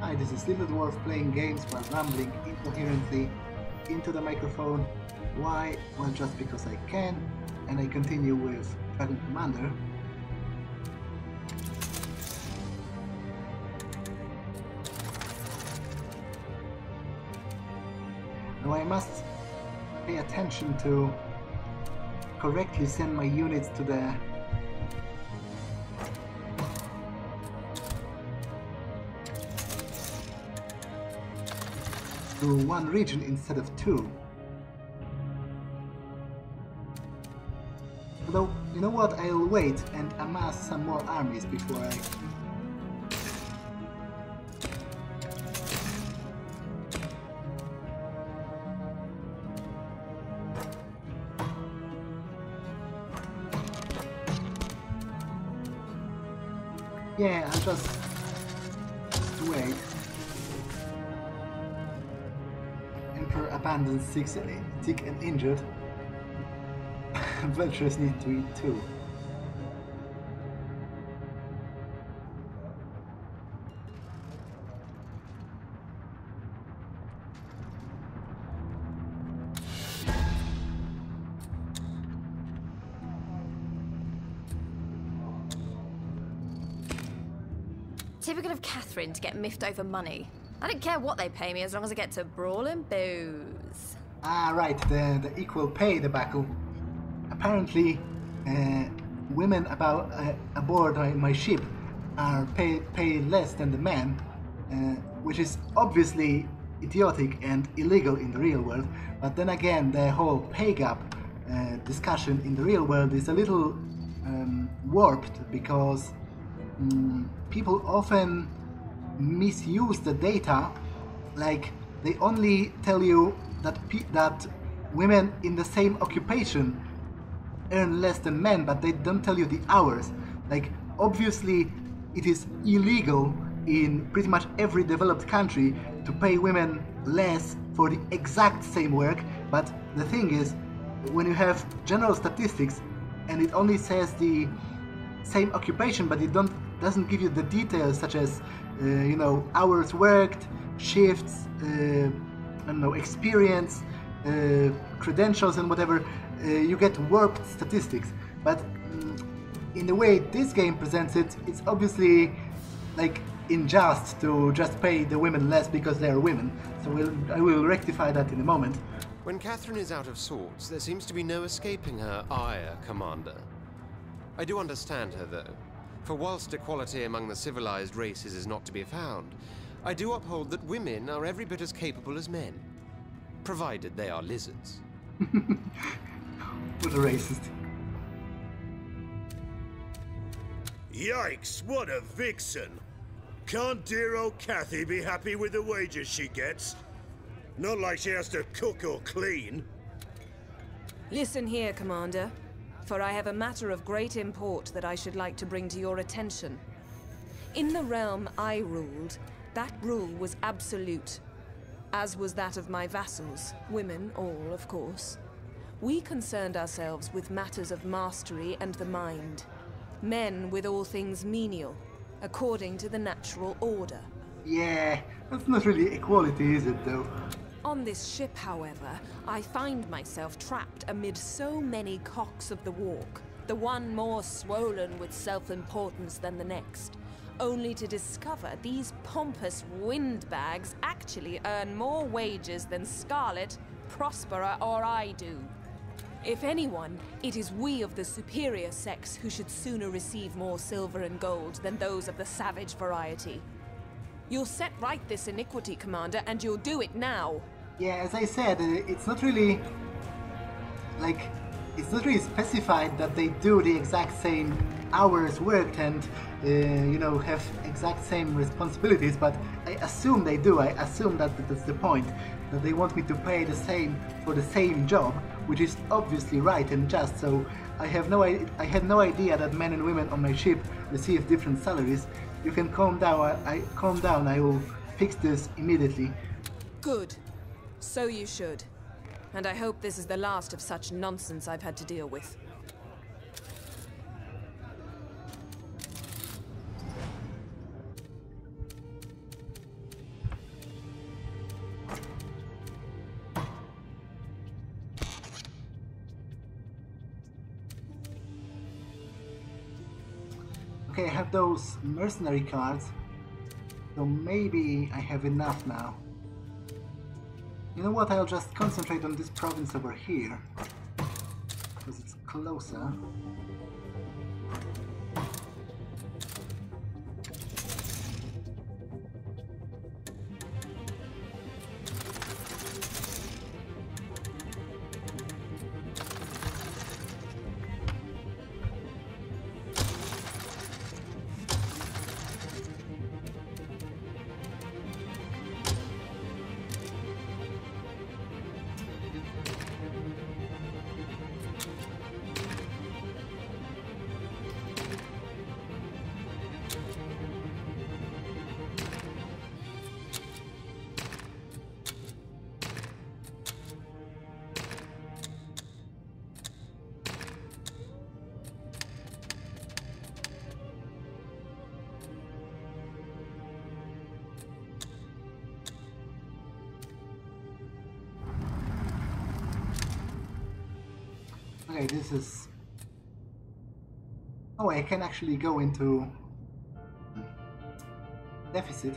Hi, this is Little Dwarf playing games while rambling incoherently into the microphone. Why? Well, just because I can, and I continue with Dragon Commander. Now I must pay attention to correctly send my units to the to one region instead of two. Although, you know what, I'll wait and amass some more armies before I... Yeah, I'll just 106 and sick and injured. Vultures need to eat too. Typical of Catherine to get miffed over money. I don't care what they pay me as long as I get to brawl and booze. Ah, right, the, the equal pay debacle. Apparently, uh, women about uh, aboard my- ship are paid paid less than the men, uh, which is obviously idiotic and illegal in the real world. But then again, the whole pay gap uh, discussion in the real world is a little um, warped because mm, people often misuse the data like they only tell you that that women in the same occupation earn less than men but they don't tell you the hours. Like obviously it is illegal in pretty much every developed country to pay women less for the exact same work but the thing is when you have general statistics and it only says the same occupation, but it don't doesn't give you the details such as you know hours worked, shifts, uh, I don't know experience, uh, credentials, and whatever. Uh, you get warped statistics. But mm, in the way this game presents it, it's obviously like unjust to just pay the women less because they are women. So we'll, I will rectify that in a moment. When Catherine is out of sorts, there seems to be no escaping her ire, Commander. I do understand her, though. For whilst equality among the civilized races is not to be found, I do uphold that women are every bit as capable as men. Provided they are lizards. What a racist. Yikes, what a vixen! Can't dear old Kathy be happy with the wages she gets? Not like she has to cook or clean. Listen here, Commander, for I have a matter of great import that I should like to bring to your attention. In the realm I ruled, that rule was absolute, as was that of my vassals, women all, of course. We concerned ourselves with matters of mastery and the mind, men with all things menial, according to the natural order. Yeah, that's not really equality, is it though? On this ship, however, I find myself trapped amid so many cocks of the walk, the one more swollen with self importance than the next, only to discover these pompous windbags actually earn more wages than Scarlet, Prospera, or I do. If anyone, it is we of the superior sex who should sooner receive more silver and gold than those of the savage variety. You'll set right this iniquity, Commander, and you'll do it now. Yeah, as I said, uh, it's not really like it's not really specified that they do the exact same hours worked and uh, you know have exact same responsibilities. But I assume they do. I assume that that's the point that they want me to pay the same for the same job, which is obviously right and just. So I have no I, I had no idea that men and women on my ship receive different salaries. You can calm down. I, I calm down. I will fix this immediately. Good. So you should. And I hope this is the last of such nonsense I've had to deal with. Okay, I have those mercenary cards, so maybe I have enough now. You know what, I'll just concentrate on this province over here. Because it's closer. This is... Oh, I can actually go into... Deficit.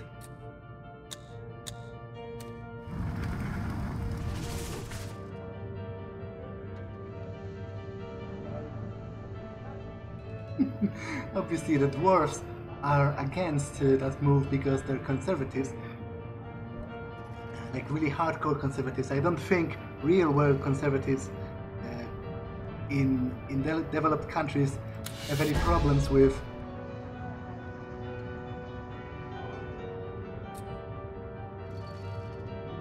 Obviously the dwarves are against uh, that move because they're conservatives. Like really hardcore conservatives. I don't think real world conservatives in in de- developed countries have any problems with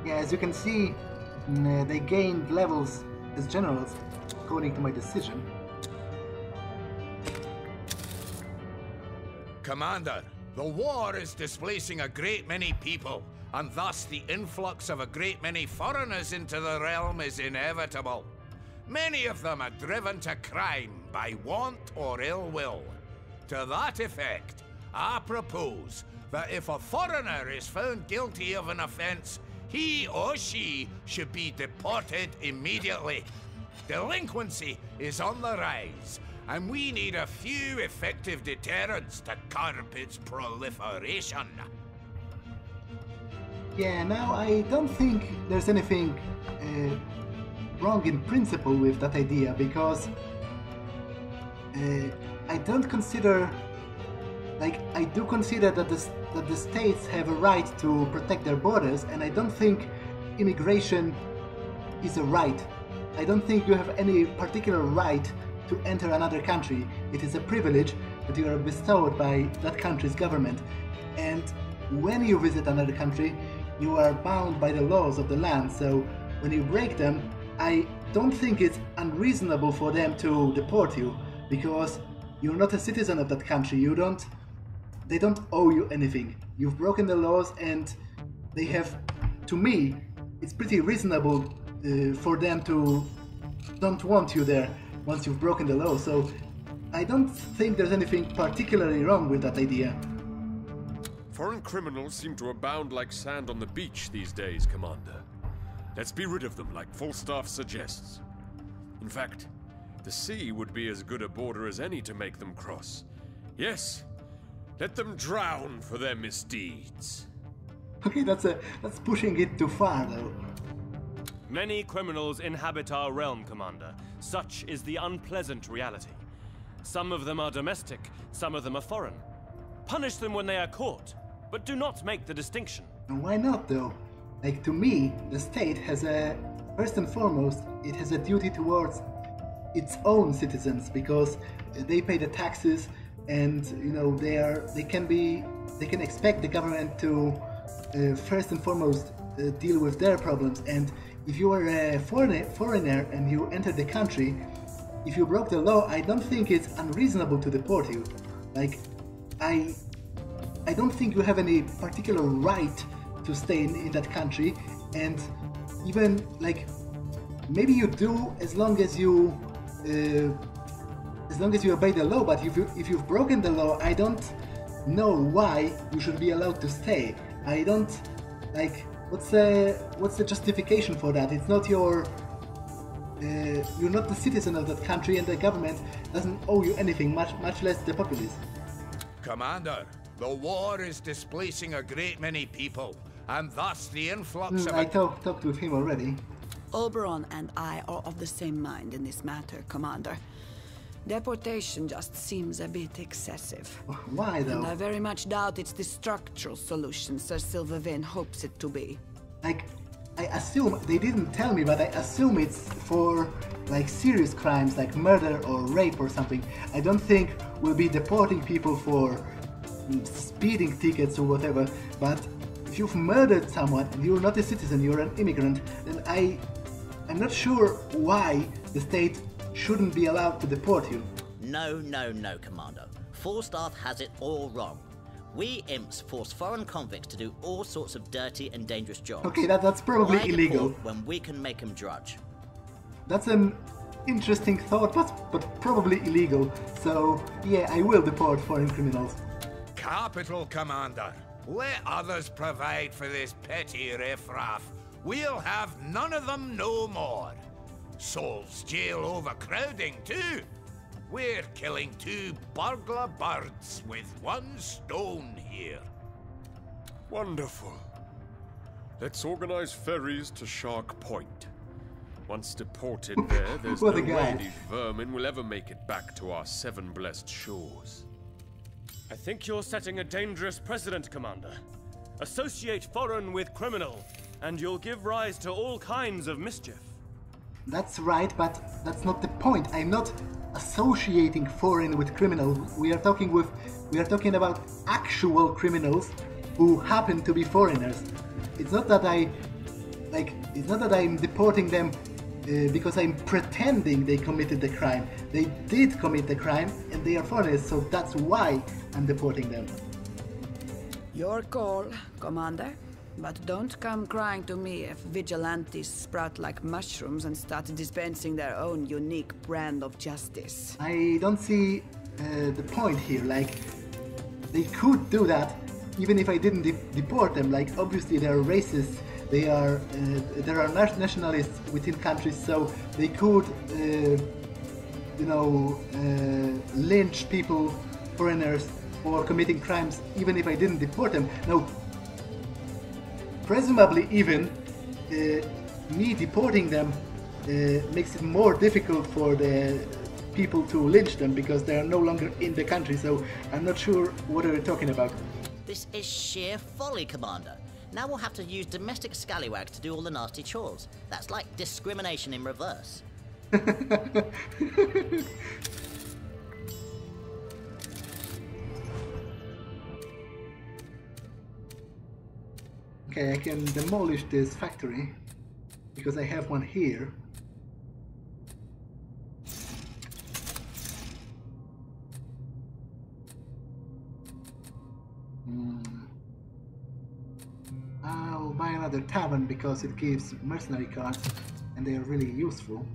yeah as you can see mm, uh, they gained levels as generals according to my decision Commander, the war is displacing a great many people, and thus the influx of a great many foreigners into the realm is inevitable. Many of them are driven to crime by want or ill will. To that effect, I propose that if a foreigner is found guilty of an offense, he or she should be deported immediately. Delinquency is on the rise, and we need a few effective deterrents to curb its proliferation. Yeah, now I don't think there's anything uh, wrong in principle with that idea because uh, I don't consider, like, I do consider that the, that the states have a right to protect their borders, and I don't think immigration is a right. I don't think you have any particular right to enter another country. It is a privilege that you are bestowed by that country's government. And when you visit another country, you are bound by the laws of the land. So when you break them, I don't think it's unreasonable for them to deport you because you're not a citizen of that country. You don't they don't owe you anything. You've broken the laws, and they have, to me, it's pretty reasonable uh, for them to don't want you there once you've broken the law. So I don't think there's anything particularly wrong with that idea. Foreign criminals seem to abound like sand on the beach these days, Commander. Let's be rid of them like Falstaff suggests. In fact, the sea would be as good a border as any to make them cross. Yes, let them drown for their misdeeds. Okay, that's a that's pushing it too far though. Many criminals inhabit our realm, Commander. Such is the unpleasant reality. Some of them are domestic, some of them are foreign. Punish them when they are caught, but do not make the distinction. And why not though? Like to me, the state has a first and foremost, it has a duty towards its own citizens because they pay the taxes and you know they are they can be they can expect the government to uh, first and foremost uh, deal with their problems. And if you are a foreigner, foreigner and you enter the country if you broke the law i don't think it's unreasonable to deport you. Like i I don't think you have any particular right to stay in, in that country, and even like maybe you do as long as you uh, as long as you obey the law. But if you if you've broken the law, I don't know why you should be allowed to stay. I don't like what's the what's the justification for that? It's not your uh, you're not the citizen of that country, and the government doesn't owe you anything, much much less the populace. Commander. The war is displacing a great many people, and thus the influx Mm, of I a talked talked with him already. Oberon and I are of the same mind in this matter, Commander. Deportation just seems a bit excessive. Why And though? I very much doubt it's the structural solution Sir Silvervein hopes it to be. Like, I assume they didn't tell me, but I assume it's for like serious crimes like murder or rape or something. I don't think we'll be deporting people for mm, speeding tickets or whatever. But if you've murdered someone and you're not a citizen, you're an immigrant, then I, I'm not sure why the state shouldn't be allowed to deport you. No, no, no, Commander. Falstaff has it all wrong. We imps force foreign convicts to do all sorts of dirty and dangerous jobs. Okay, that, that's probably Why illegal. when we can make them drudge? That's an interesting thought, but but probably illegal. So yeah, I will deport foreign criminals. capital commander. Let others provide for this petty riffraff. We'll have none of them no more. Souls jail overcrowding too. We're killing two burglar birds with one stone here. Wonderful. Let's organize ferries to Shark Point. Once deported there, there's no a way guy. these vermin will ever make it back to our seven blessed shores. I think you're setting a dangerous precedent, Commander. Associate foreign with criminal, and you'll give rise to all kinds of mischief. That's right, but that's not the point. I'm not associating foreign with criminal. We are talking with we are talking about actual criminals who happen to be foreigners. It's not that I like it's not that I'm deporting them uh, because I'm pretending they committed the crime. They did commit the crime and they are foreigners, so that's why I'm deporting them. Your call, Commander. But don't come crying to me if vigilantes sprout like mushrooms and start dispensing their own unique brand of justice. I don't see uh, the point here. Like, they could do that even if I didn't de- deport them. Like, obviously, they are racist. They are uh, there are nationalists within countries, so they could, uh, you know, uh, lynch people, foreigners, for committing crimes, even if I didn't deport them. Now, presumably, even uh, me deporting them uh, makes it more difficult for the people to lynch them because they are no longer in the country. So I'm not sure what are you talking about. This is sheer folly, Commander. Now we'll have to use domestic scallywags to do all the nasty chores. That's like discrimination in reverse. Okay, I can demolish this factory because I have one here. Hmm. I'll buy another tavern because it gives mercenary cards and they are really useful.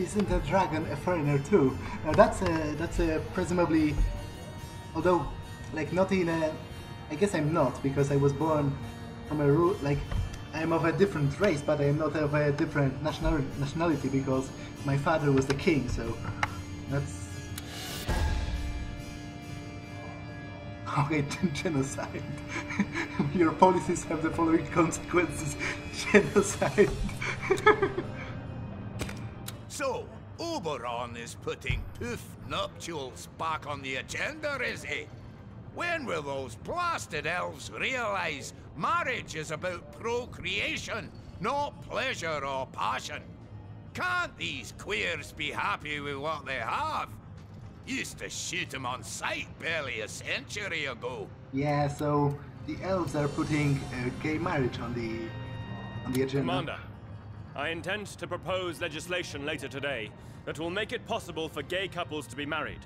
Isn't the dragon a foreigner too? Now that's a that's a presumably, although like not in a, I guess I'm not because I was born from a ru- like I'm of a different race, but I'm not of a different national nationality because my father was the king. So that's okay. Genocide. Your policies have the following consequences: genocide. Is putting poof nuptials back on the agenda, is he? When will those blasted elves realize marriage is about procreation, not pleasure or passion? Can't these queers be happy with what they have? Used to shoot 'em on sight barely a century ago. Yeah, so the elves are putting uh, gay marriage on the on the agenda. Commander, I intend to propose legislation later today that will make it possible for gay couples to be married.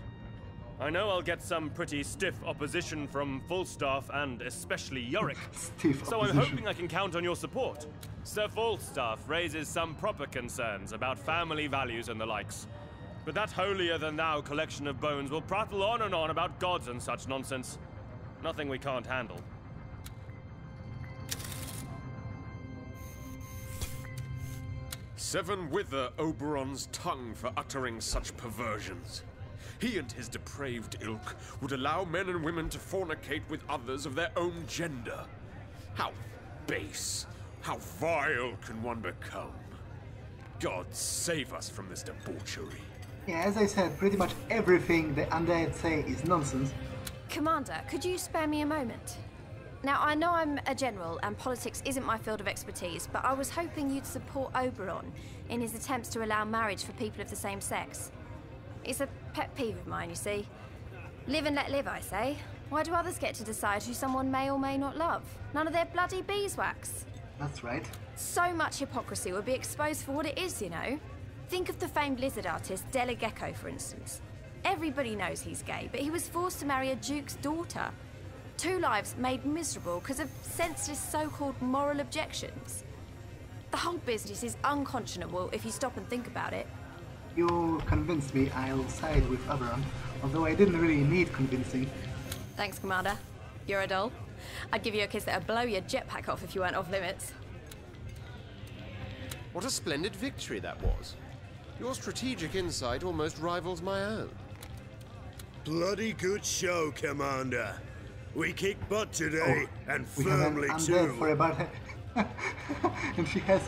I know I'll get some pretty stiff opposition from Falstaff and especially Yorick. Stiff so I'm hoping I can count on your support. Sir Falstaff raises some proper concerns about family values and the likes. But that holier-than-thou collection of bones will prattle on and on about gods and such nonsense. Nothing we can't handle. Seven wither Oberon's tongue for uttering such perversions. He and his depraved ilk would allow men and women to fornicate with others of their own gender. How base, how vile can one become? God save us from this debauchery. Yeah, as I said, pretty much everything the undead say is nonsense. Commander, could you spare me a moment? Now, I know I'm a general and politics isn't my field of expertise, but I was hoping you'd support Oberon in his attempts to allow marriage for people of the same sex. It's a pet peeve of mine, you see. Live and let live, I say. Why do others get to decide who someone may or may not love? None of their bloody beeswax. That's right. So much hypocrisy would be exposed for what it is, you know. Think of the famed lizard artist Della Gecko, for instance. Everybody knows he's gay, but he was forced to marry a duke's daughter. Two lives made miserable because of senseless so-called moral objections. The whole business is unconscionable if you stop and think about it. You convinced me I'll side with Oberon, although I didn't really need convincing. Thanks, Commander. You're a doll. I'd give you a kiss that'd blow your jetpack off if you weren't off limits. What a splendid victory that was. Your strategic insight almost rivals my own. Bloody good show, Commander. We kicked butt today, and We have an firmly too. for about and she has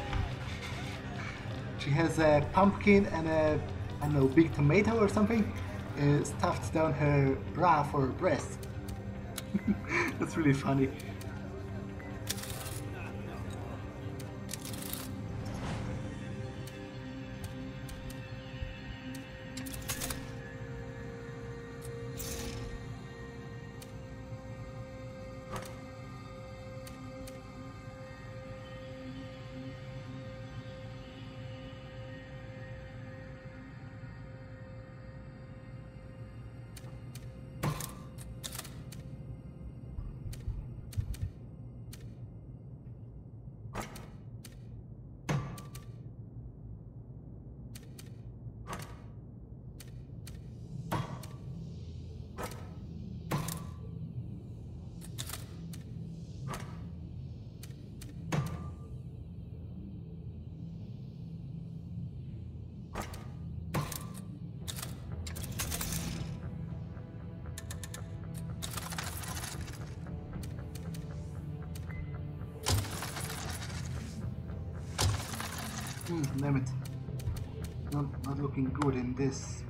she has a pumpkin and a I don't know big tomato or something uh, stuffed down her bra for her breast. That's really funny. Damn it. Not, not looking good in this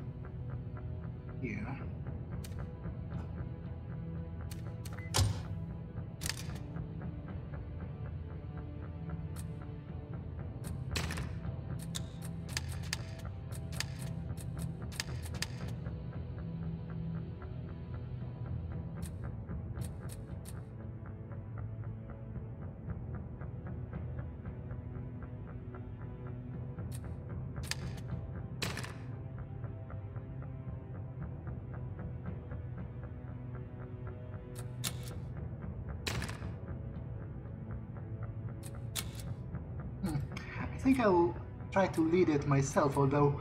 lead it myself, although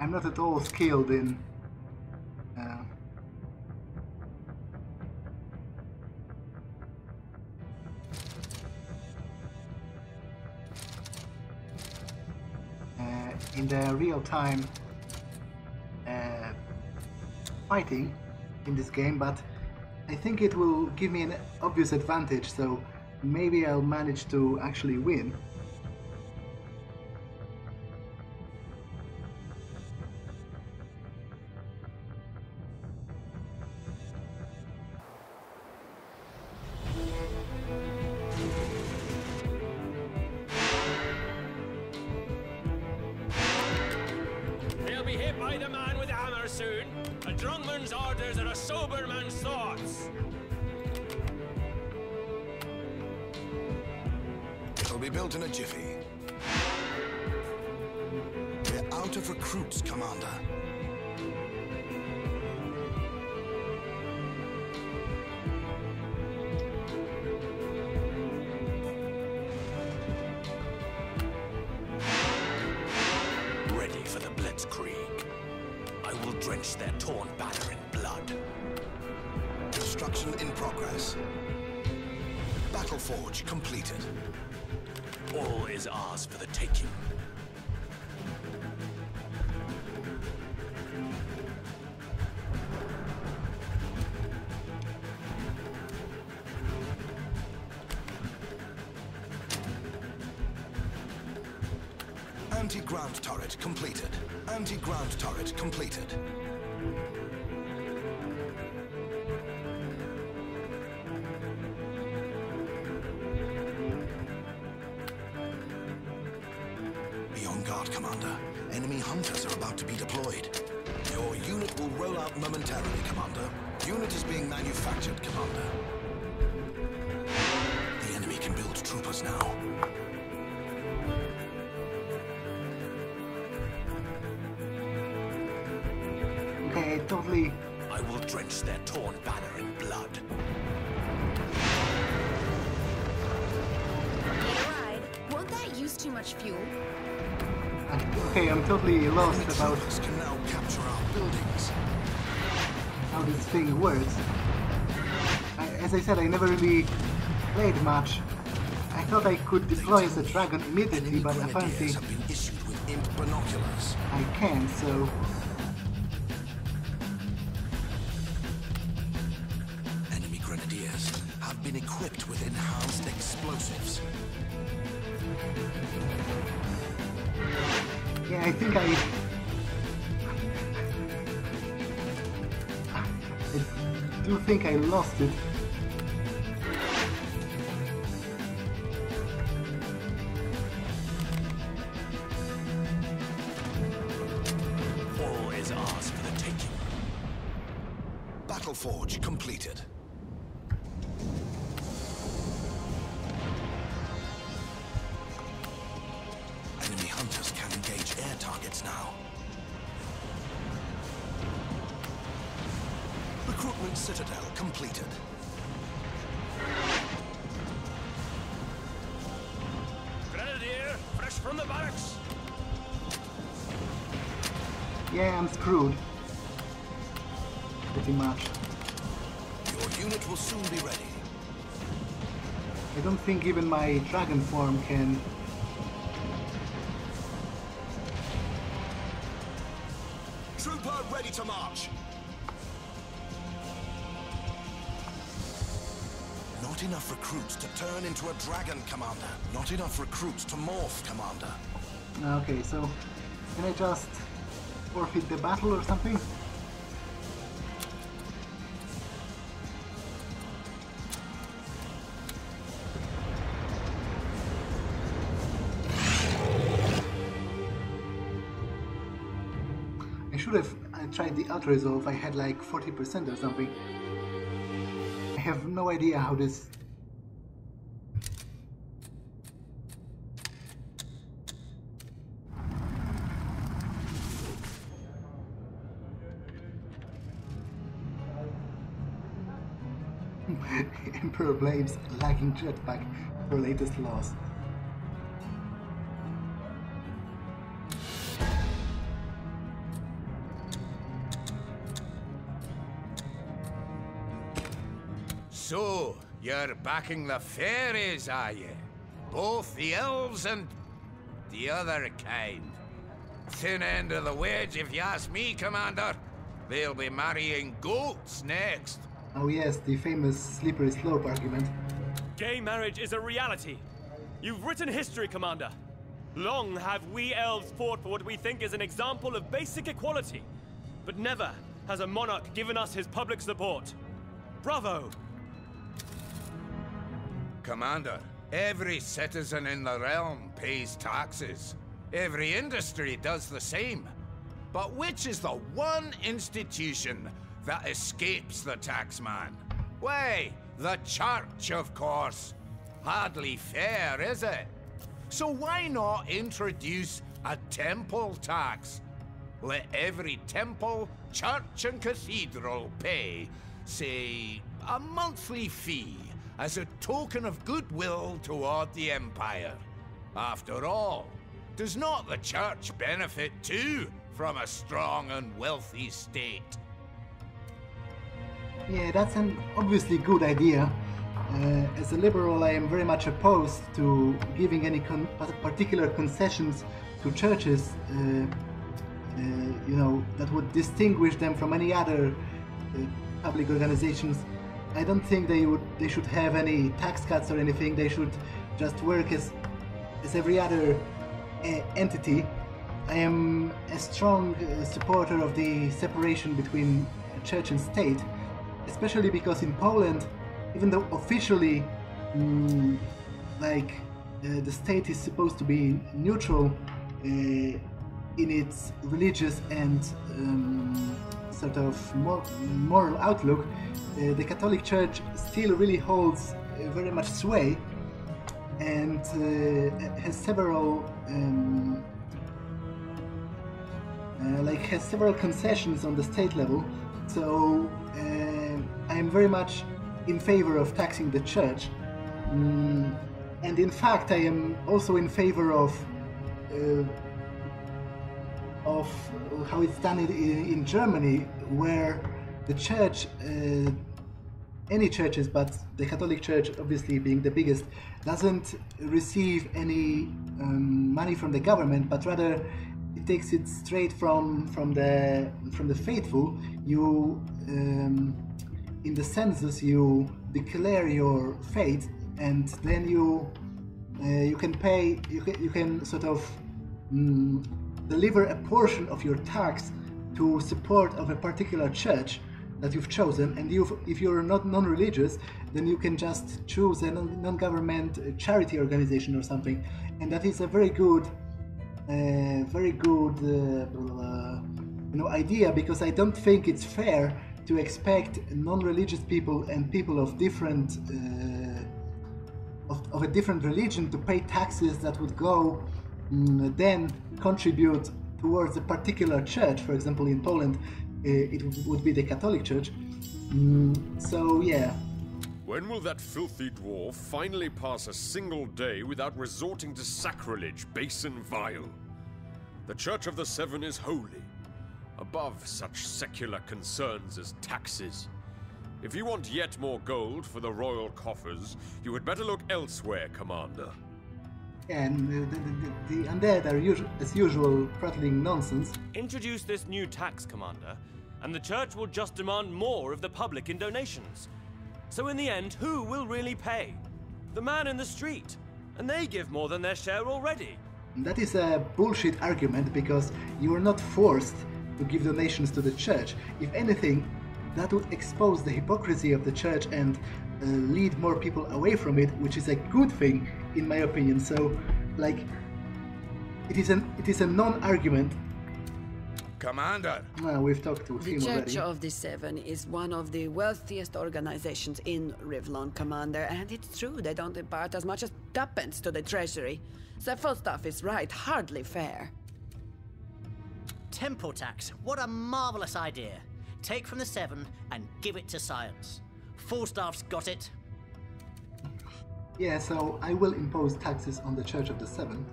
I'm not at all skilled in. Uh, uh, in the real time uh, fighting in this game, but I think it will give me an obvious advantage, so maybe I'll manage to actually win. Drunk man's orders are a sober man's thoughts. It'll be built in a jiffy. We're out of recruits, Commander. Drench their torn banner in blood. Construction in progress. Battle Forge completed. All is ours for the taking. Anti-ground turret completed. Anti-ground turret completed. On guard, Commander. Enemy hunters are about to be deployed. Your unit will roll out momentarily, Commander. Unit is being manufactured, Commander. The enemy can build troopers now. Okay, totally. I will drench their torn banner in blood. Ride, won't that use too much fuel? Okay, I'm totally lost about troopers can now capture our buildings. how this thing works. I, as I said, I never really played much. I thought I could deploy the dragon immediately, but apparently grenadiers have been issued with imp binoculars. I can't, so. Enemy grenadiers have been equipped with enhanced explosives. Think I. I do think I lost it. All is ours for the taking. Battle Forge completed. Hunters can engage air targets now. Recruitment Citadel completed. Grenadier, fresh from the barracks. Yeah, I'm screwed. Pretty much. Your unit will soon be ready. I don't think even my dragon form can. Recruits to turn into a dragon, Commander. Not enough recruits to morph, Commander. Okay, so can I just forfeit the battle or something? I should have uh, tried the auto resolve. I had like 40% or something. I have no idea how this. Emperor blames lagging jetpack for latest loss. So, you're backing the fairies, are you? Both the elves and the other kind. Thin end of the wedge, if you ask me, Commander. They'll be marrying goats next. Oh yes, the famous slippery slope argument. Gay marriage is a reality. You've written history, Commander. Long have we elves fought for what we think is an example of basic equality. But never has a monarch given us his public support. Bravo! Commander, every citizen in the realm pays taxes. Every industry does the same. But which is the one institution that escapes the taxman? Why, the church, of course. Hardly fair, is it? So why not introduce a temple tax? Let every temple, church, and cathedral pay, say, a monthly fee as a token of goodwill toward the Empire. After all, does not the church benefit too from a strong and wealthy state? Yeah, that's an obviously good idea. Uh, as a liberal, I am very much opposed to giving any con- particular concessions to churches, uh, uh, you know, that would distinguish them from any other uh, public organizations. I don't think they would, they should have any tax cuts or anything. They should just work as, as every other uh, entity. I am a strong uh, supporter of the separation between church and state especially because in Poland, even though officially, mm, like uh, the state is supposed to be neutral uh, in its religious and um, sort of mor moral outlook, uh, the Catholic Church still really holds uh, very much sway and uh, has several. Um, uh, like has several concessions on the state level, so I am very much in favor of taxing the church. Mm, and in fact, I am also in favor of uh, of how it's done in, in Germany, where the church, uh, any churches, but the Catholic Church, obviously being the biggest, doesn't receive any um, money from the government, but rather it takes it straight from from the from the faithful. You um, in the census you declare your faith and then you uh, you can pay you can, you can sort of mm, deliver a portion of your tax to support of a particular church that you've chosen. And you if you're not non-religious then you can just choose a non-government charity organization or something. And that is a very good uh, very good uh, you know idea because I don't think it's fair to expect non-religious people and people of different uh, of, of, a different religion to pay taxes that would go um, then contribute towards a particular church. For example, in Poland, uh, it would be the Catholic Church. Um, so yeah. When will that filthy dwarf finally pass a single day without resorting to sacrilege, base and vile? The Church of the Seven is holy, above such secular concerns as taxes. If you want yet more gold for the royal coffers, you had better look elsewhere, Commander. And uh, the, the, the, undead are usu as usual prattling nonsense. Introduce this new tax, Commander, and the church will just demand more of the public in donations. So in the end, who will really pay? The man in the street. And they give more than their share already. That is a bullshit argument because you are not forced to give donations to the church. If anything, that would expose the hypocrisy of the church and uh, lead more people away from it, which is a good thing, in my opinion. So, like, it is an it is a non-argument. Commander. Well, we've talked to the him Church already. of the Seven is one of the wealthiest organizations in Rivellon, Commander, and it's true they don't impart as much as tuppence to the treasury. So Falstaff is right, hardly fair. Temple tax. What a marvelous idea. Take from the seven and give it to science. Falstaff's got it. Yeah, so I will impose taxes on the Church of the Seven.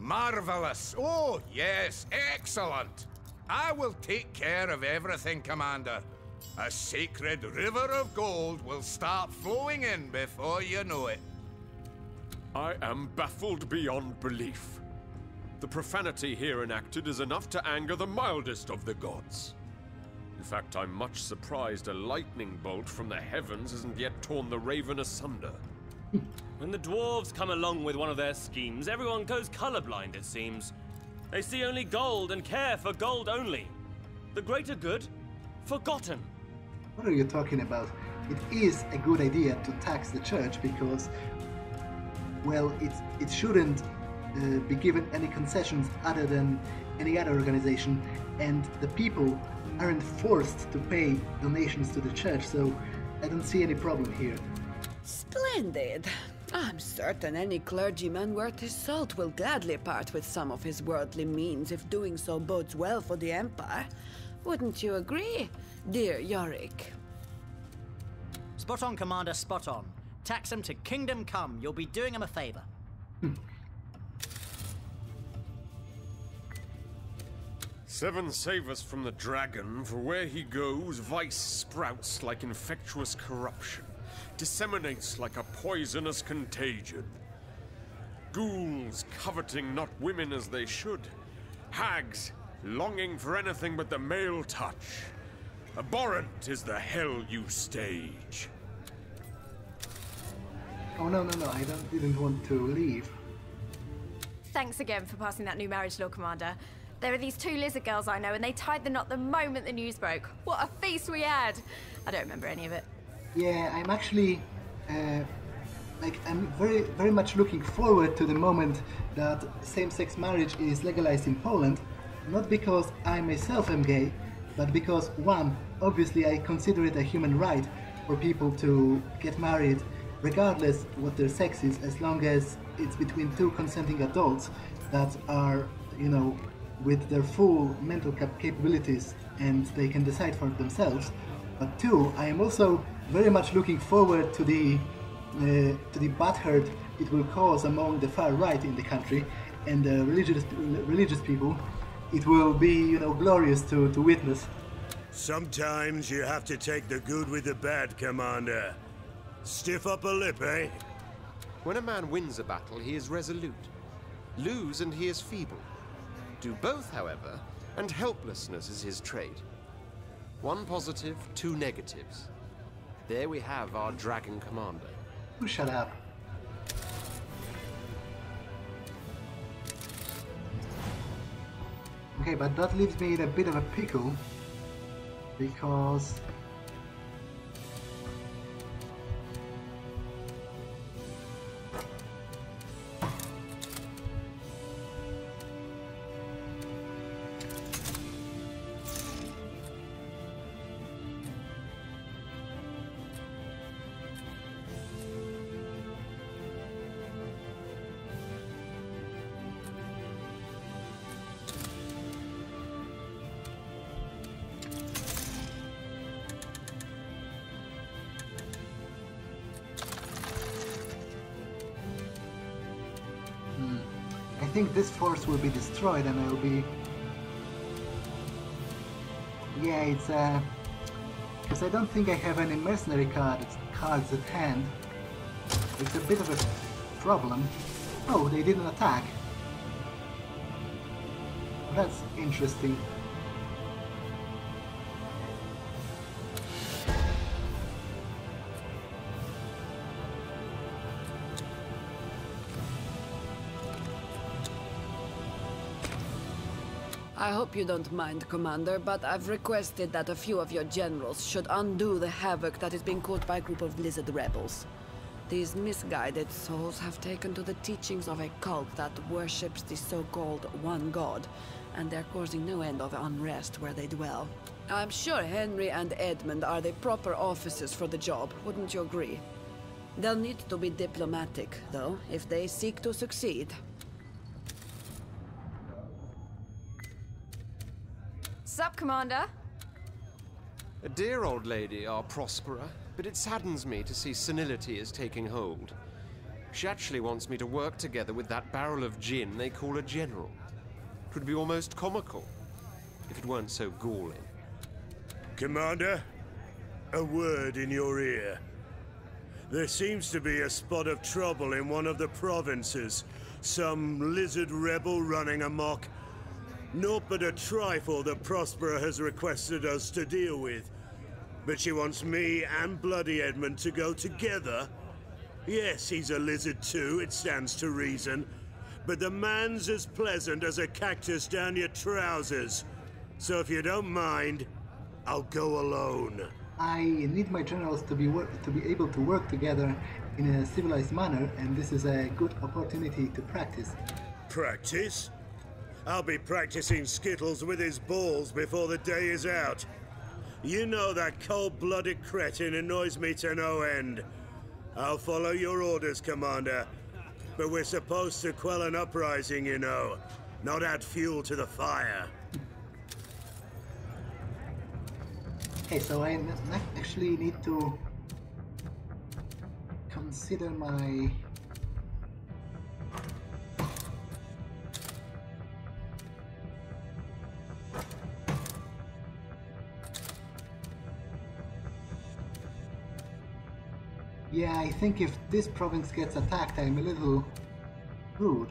Marvelous! Oh, yes, excellent! I will take care of everything, Commander. A sacred river of gold will start flowing in before you know it. I am baffled beyond belief. The profanity here enacted is enough to anger the mildest of the gods. In fact, I'm much surprised a lightning bolt from the heavens hasn't yet torn the raven asunder. when the dwarves come along with one of their schemes, everyone goes colorblind, it seems. They see only gold and care for gold only. The greater good, forgotten. What are you talking about? It is a good idea to tax the church because, well, it, it shouldn't uh, be given any concessions other than any other organization, and the people aren't forced to pay donations to the church, so I don't see any problem here. Splendid. I'm certain any clergyman worth his salt will gladly part with some of his worldly means if doing so bodes well for the Empire. Wouldn't you agree, dear Yorick? Spot on, Commander, spot on. Tax him to Kingdom Come. You'll be doing him a favor. Seven save us from the dragon, for where he goes, vice sprouts like infectious corruption, disseminates like a poisonous contagion. Ghouls coveting not women as they should, hags longing for anything but the male touch. Abhorrent is the hell you stage. Oh no, no, no, I don't, didn't want to leave. Thanks again for passing that new marriage law, Commander. There are these two lizard girls I know, and they tied the knot the moment the news broke. What a feast we had! I don't remember any of it. Yeah, I'm actually, uh, like, I'm very, very much looking forward to the moment that same-sex marriage is legalized in Poland. Not because I myself am gay, but because one, obviously, I consider it a human right for people to get married, regardless what their sex is, as long as it's between two consenting adults that are, you know, with their full mental cap- capabilities and they can decide for themselves. But two, I am also very much looking forward to the uh, to the butthurt it will cause among the far right in the country and the religious religious people. It will be, you know, glorious to, to witness. Sometimes you have to take the good with the bad, Commander. Stiff upper lip, eh? When a man wins a battle, he is resolute. Lose, and he is feeble. Do both, however, and helplessness is his trait. One positive, two negatives. There we have our Dragon Commander. Shut up. Okay, but that leaves me in a bit of a pickle because think this force will be destroyed and I'll be... Yeah, it's uh... Because I don't think I have any mercenary cards, cards at hand. It's a bit of a problem. Oh, they didn't attack. That's interesting. Hope you don't mind, Commander, but I've requested that a few of your generals should undo the havoc that is being caused by a group of lizard rebels. These misguided souls have taken to the teachings of a cult that worships the so-called One God, and they're causing no end of unrest where they dwell. I'm sure Henry and Edmund are the proper officers for the job, wouldn't you agree? They'll need to be diplomatic, though, if they seek to succeed. Sup, Commander? A dear old lady, our Prospera, but it saddens me to see senility is taking hold. She actually wants me to work together with that barrel of gin they call a general. It would be almost comical, if it weren't so galling. Commander, a word in your ear. There seems to be a spot of trouble in one of the provinces. Some lizard rebel running amok. Naught but a trifle that Prospera has requested us to deal with. But she wants me and Bloody Edmund to go together. Yes, he's a lizard too, it stands to reason. But the man's as pleasant as a cactus down your trousers. So if you don't mind, I'll go alone. I need my generals to be to be able to work together, in a civilized manner, and this is a good opportunity to practice. Practice? I'll be practicing skittles with his balls before the day is out. You know that cold-blooded cretin annoys me to no end. I'll follow your orders, Commander. But we're supposed to quell an uprising, you know, not add fuel to the fire. Okay, so I actually need to consider my Yeah, I think if this province gets attacked, I'm a little rude.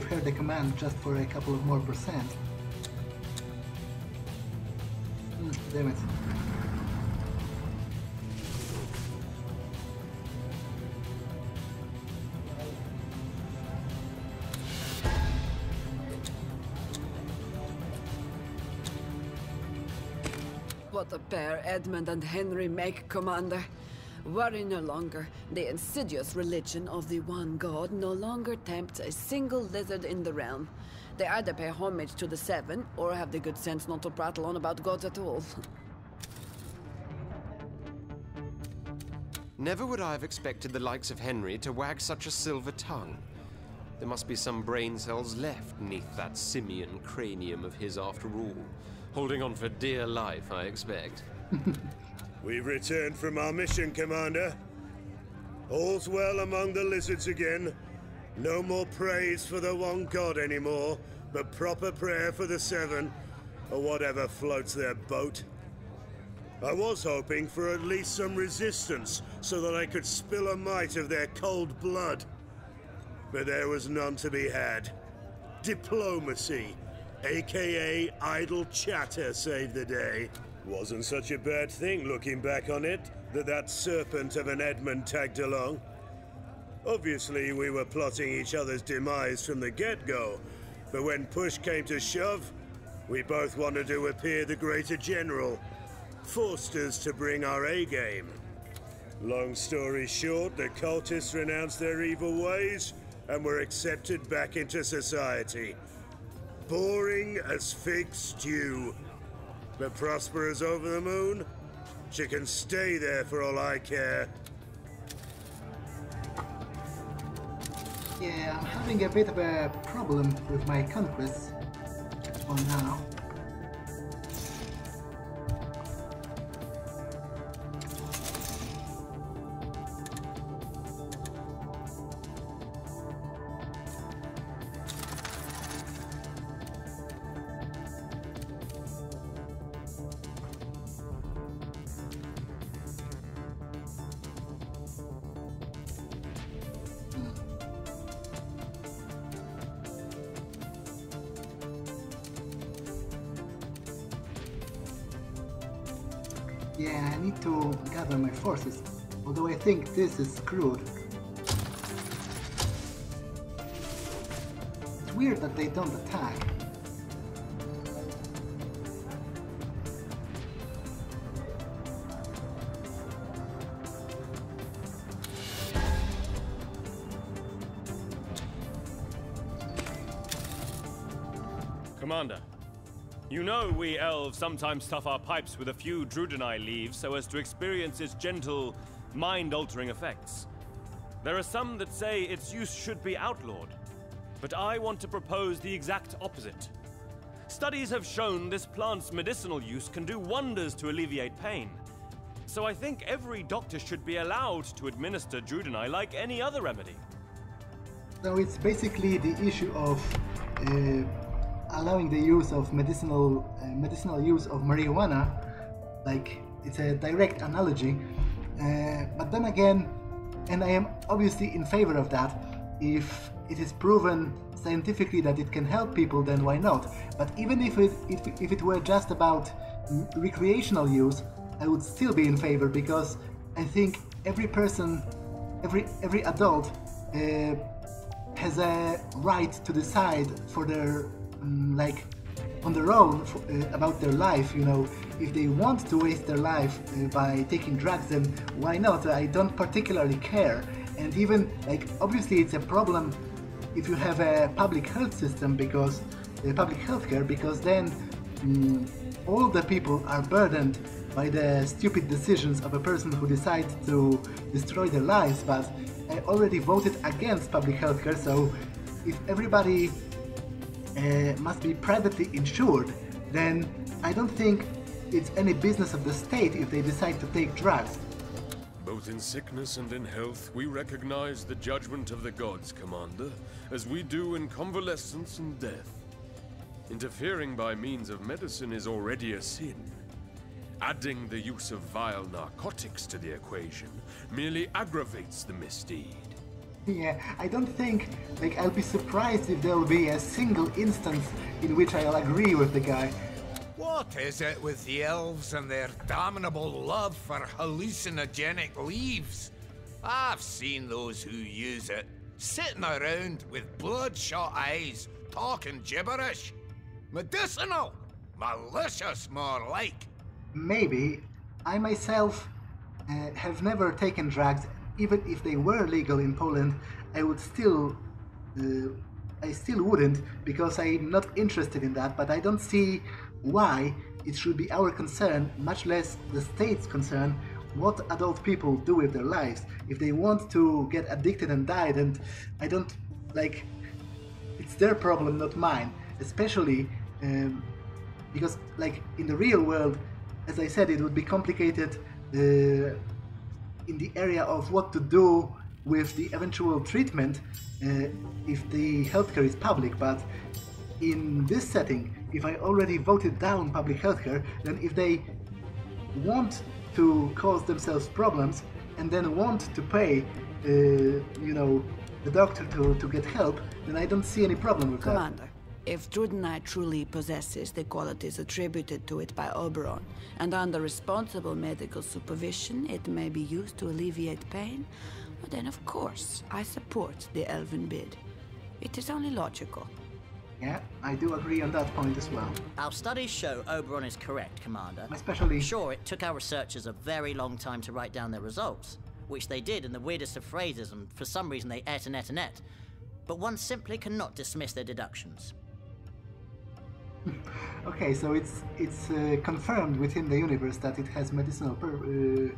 Give her the command just for a couple of more percent. Hmm, damn it. What a pair Edmund and Henry make, Commander. Worry no longer. The insidious religion of the one god no longer tempts a single lizard in the realm. They either pay homage to the Seven, or have the good sense not to prattle on about gods at all. Never would I have expected the likes of Henry to wag such a silver tongue. There must be some brain cells left neath that simian cranium of his after all. Holding on for dear life, I expect. We've returned from our mission, Commander. All's well among the lizards again. No more praise for the one god anymore, but proper prayer for the seven, or whatever floats their boat. I was hoping for at least some resistance, so that I could spill a mite of their cold blood. But there was none to be had. Diplomacy, aka idle chatter, saved the day. Wasn't such a bad thing looking back on it, that that serpent of an Edmund tagged along. Obviously, we were plotting each other's demise from the get-go, but when push came to shove, we both wanted to appear the greater general, forced us to bring our A-game. Long story short, the cultists renounced their evil ways and were accepted back into society. Boring as fig stew. But Prospera's over the moon? She can stay there for all I care. Yeah, I'm having a bit of a problem with my conquests for now. Forces, although I think this is screwed. It's weird that they don't attack. Commander, You know we elves sometimes stuff our pipes with a few Drudanae leaves so as to experience its gentle, mind-altering effects. There are some that say its use should be outlawed, but I want to propose the exact opposite. Studies have shown this plant's medicinal use can do wonders to alleviate pain. So I think every doctor should be allowed to administer Drudanae like any other remedy. So it's basically the issue of uh, allowing the use of medicinal uh, medicinal use of marijuana. Like it's a direct analogy, uh, but then again, and I am obviously in favor of that. If it is proven scientifically that it can help people, then why not? But even if it if, if it were just about recreational use, I would still be in favor because I think every person, every every adult. Uh, has a right to decide for their um, like on their own for, uh, about their life you know. If they want to waste their life uh, by taking drugs then why not? I don't particularly care. And even like obviously it's a problem if you have a public health system because uh, public healthcare because then um, all the people are burdened by the stupid decisions of a person who decides to destroy their lives. But I already voted against public healthcare, so if everybody uh, must be privately insured, then I don't think it's any business of the state if they decide to take drugs. Both in sickness and in health, we recognize the judgment of the gods, Commander, as we do in convalescence and death. Interfering by means of medicine is already a sin. Adding the use of vile narcotics to the equation merely aggravates the misdeed. Yeah, I don't think, like, I'll be surprised if there'll be a single instance in which I'll agree with the guy. What is it with the elves and their damnable love for hallucinogenic leaves? I've seen those who use it, sitting around with bloodshot eyes, talking gibberish. Medicinal! Malicious, more like. Maybe. I myself uh, have never taken drugs. Even if they were legal in Poland, I would still. Uh, I still wouldn't because I'm not interested in that, but I don't see why it should be our concern, much less the state's concern, what adult people do with their lives. If they want to get addicted and die, then I don't like. It's their problem, not mine. Especially um, because, like, in the real world, as I said, it would be complicated uh, in the area of what to do with the eventual treatment uh, if the healthcare is public. But in this setting, if I already voted down public healthcare, then if they want to cause themselves problems and then want to pay, uh, you know, the doctor to, to get help, then I don't see any problem with Commander. that. Commander. If Drudanae truly possesses the qualities attributed to it by Oberon, and under responsible medical supervision it may be used to alleviate pain, well then of course I support the Elven bid. It is only logical. Yeah, I do agree on that point as well. Our studies show Oberon is correct, Commander. Especially... Sure, it took our researchers a very long time to write down their results, which they did in the weirdest of phrases, and for some reason they et and et and et. But one simply cannot dismiss their deductions. okay, so it's it's uh, confirmed within the universe that it has medicinal uh,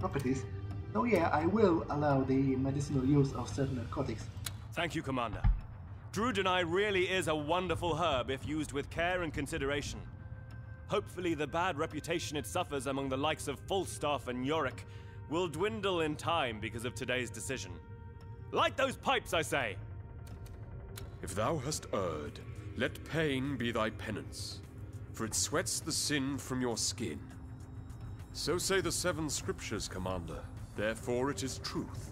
properties. So yeah, I will allow the medicinal use of certain narcotics. Thank you, Commander. Drudanae really is a wonderful herb if used with care and consideration. Hopefully the bad reputation it suffers among the likes of Falstaff and Yorick will dwindle in time because of today's decision. Light those pipes, I say! If thou hast erred, let pain be thy penance, for it sweats the sin from your skin. So say the seven scriptures, Commander. Therefore it is truth.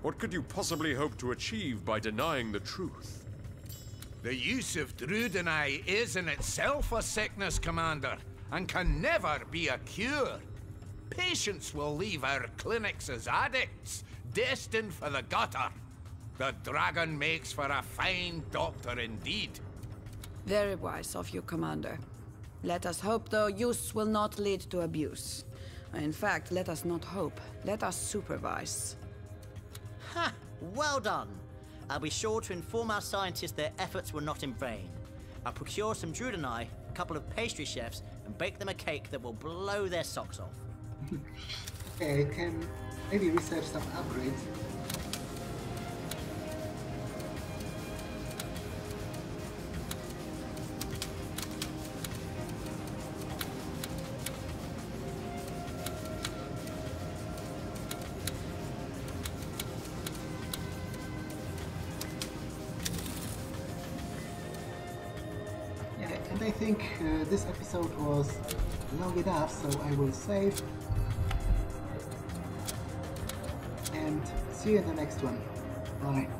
What could you possibly hope to achieve by denying the truth? The use of Drudanae is in itself a sickness, Commander, and can never be a cure. Patients will leave our clinics as addicts, destined for the gutter. The dragon makes for a fine doctor indeed. Very wise of you, Commander. Let us hope the use will not lead to abuse. In fact, let us not hope. Let us supervise. Ha! Well done! I'll be sure to inform our scientists their efforts were not in vain. I'll procure some Drudanae, couple of pastry chefs and bake them a cake that will blow their socks off. Okay, I can maybe research some upgrades. This episode was long enough, so I will save. And see you in the next one. Bye.